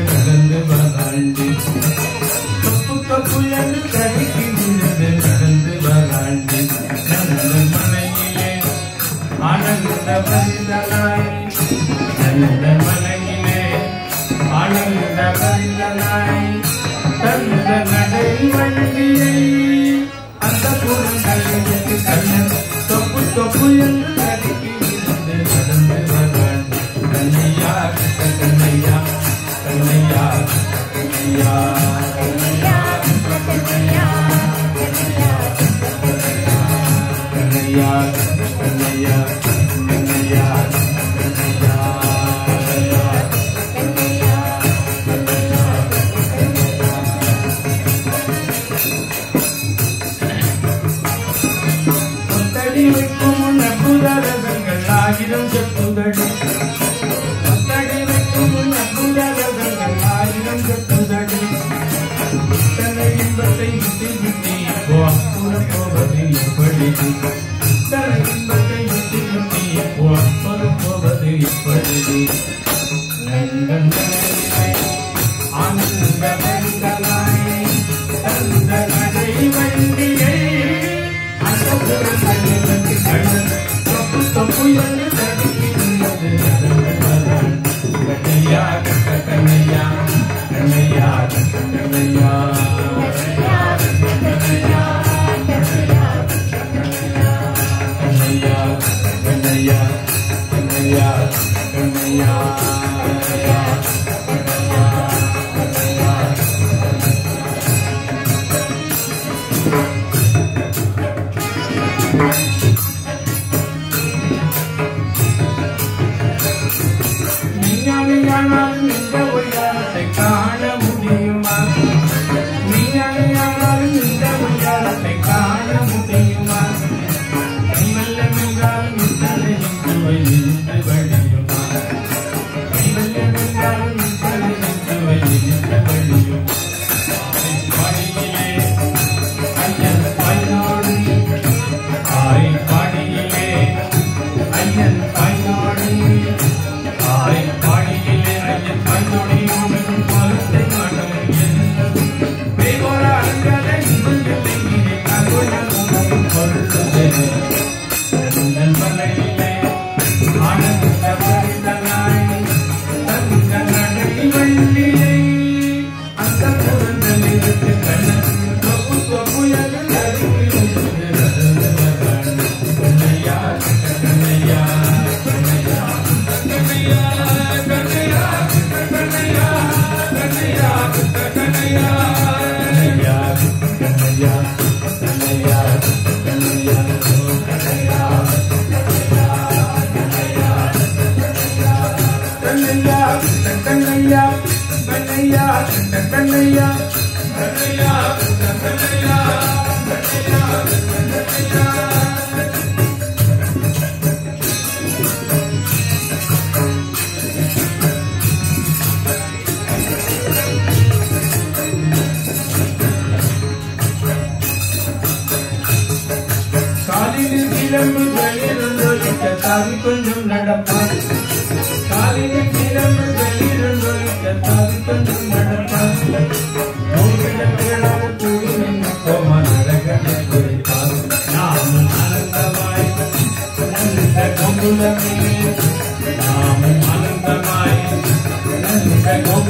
விழுந்து நடந்து வராண்டி. தப்பு தப்பு என்று தடுக்கி விழுந்து நடந்து நல்ல மனையிலே ஆனந்த நல்ல மனையிலே ஆனந்த தந்த நடை வண்டியை அந்த கண்ணன் தொப்பு தொப்பு என்று கொத்தடி வைக்கும் நக்குதரங்கள் ஆயிரம் செத்துதடி கொத்தடி வைக்கும் நக்குதரங்கள் ஆயிரம் செத்துதடி தன்னை இன்பத்தை விட்டு விட்டு இப்போ அப்புறம் போவது எப்படி கண்ணையா கண்ணையா விஞ்ஞானியானால் இந்த உயரத்தை காண முடியுமா விஞ்ஞானியானால் இந்த உயரத்தை காண முடியும்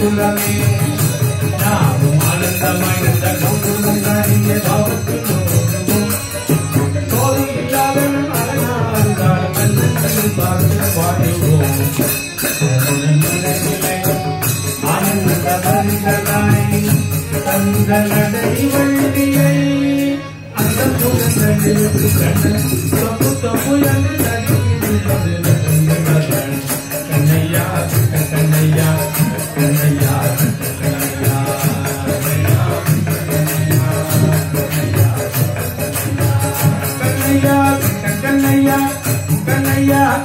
மதுலமே நாமும் ஆனந்தமடைந்த கௌதுகம் அறிய பாவத்தில் அந்த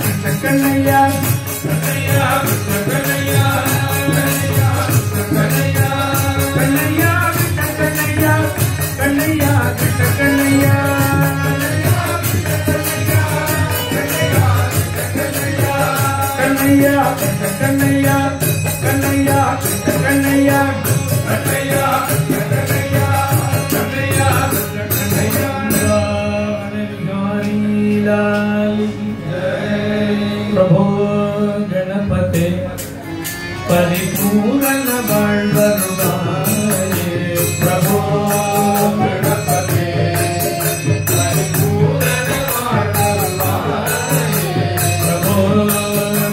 Krishna Kanhaiya Kanhaiya Krishna Kanhaiya Kanhaiya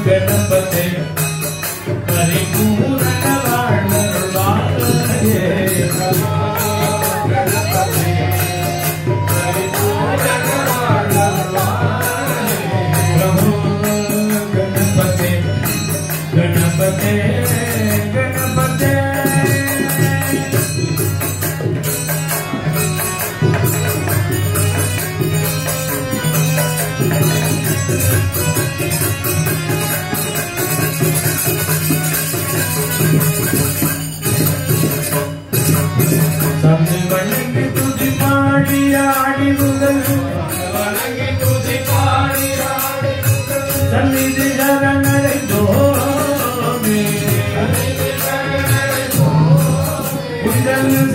number there. Hare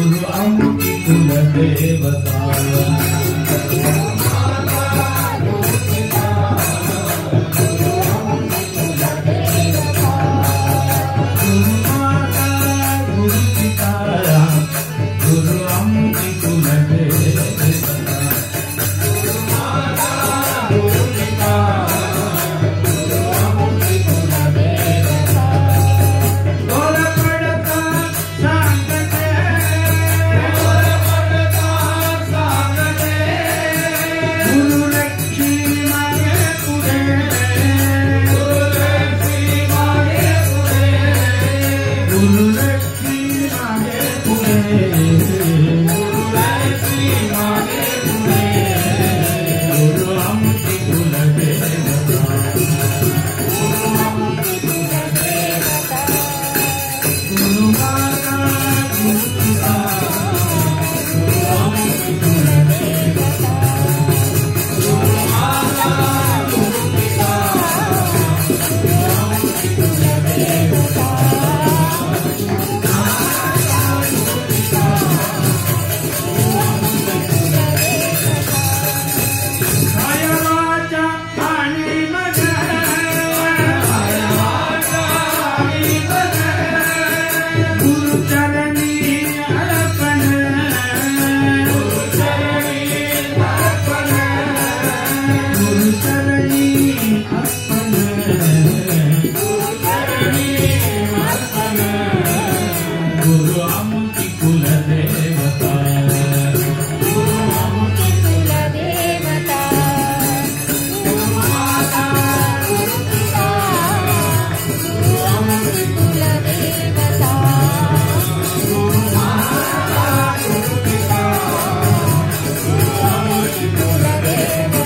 गुरु अंकित देवता।